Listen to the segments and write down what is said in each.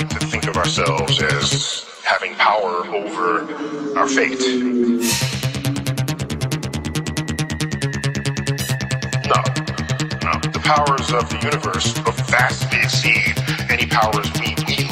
like to think of ourselves as having power over our fate. No, no. The powers of the universe vastly exceed any powers we.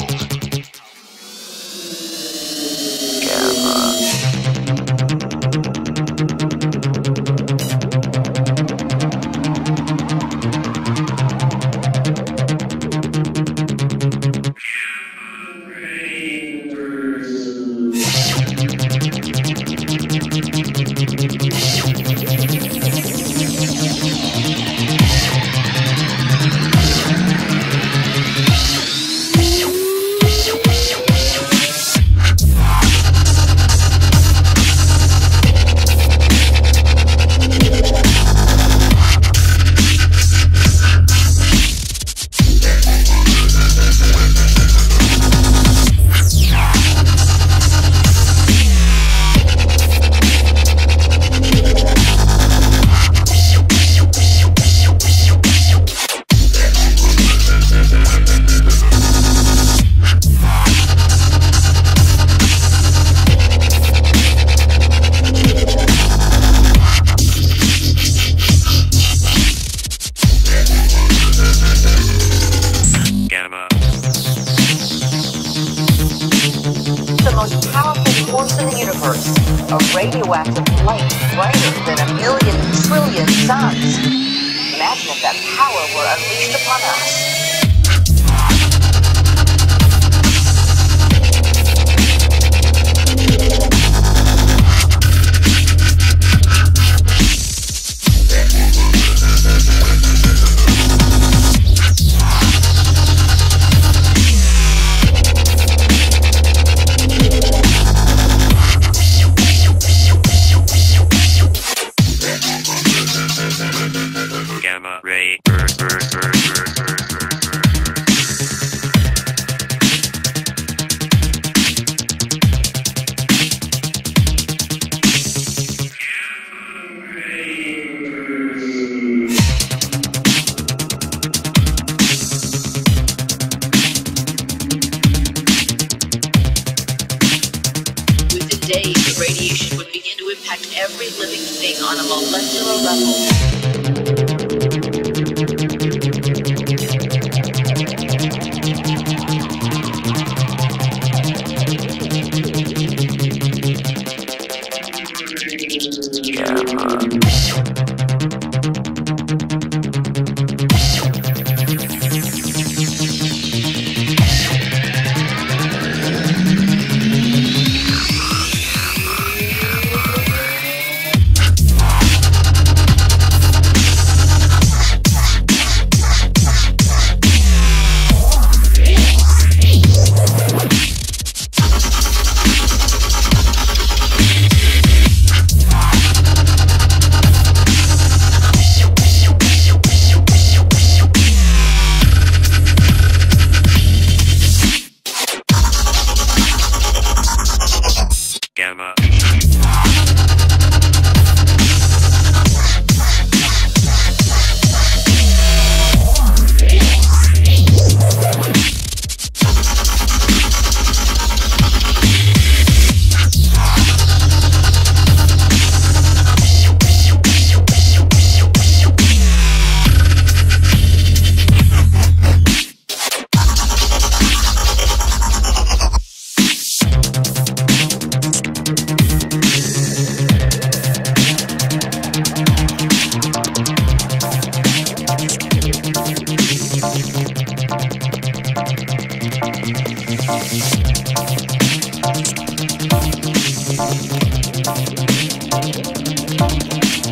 The most powerful force in the universe, a radioactive light brighter than a million trillion suns. Imagine if that power were unleashed upon us. Days, the radiation would begin to impact every living thing on a molecular level. конечно.